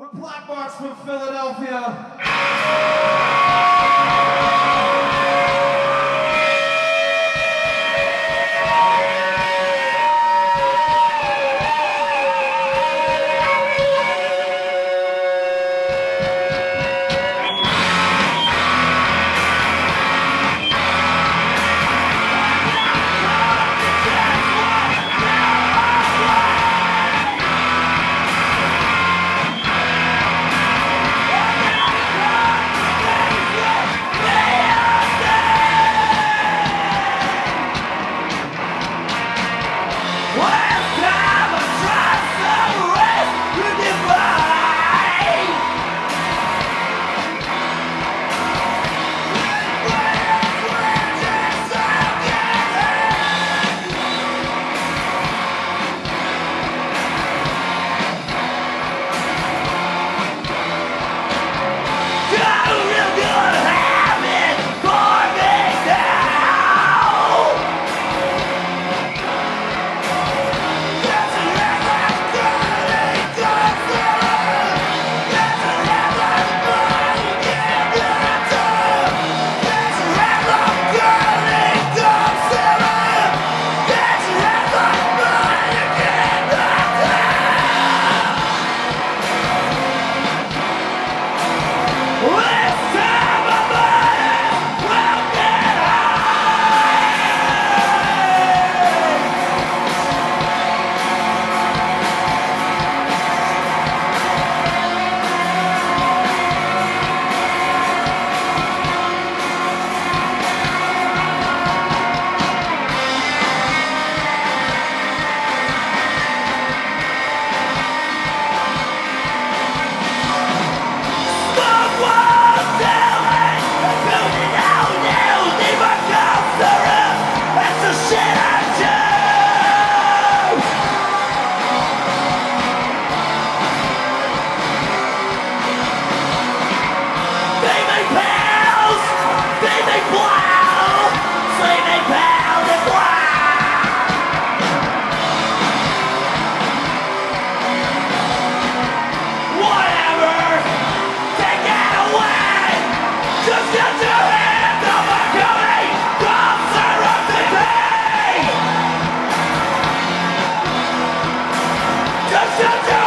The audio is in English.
We're Black Marks from Philadelphia. If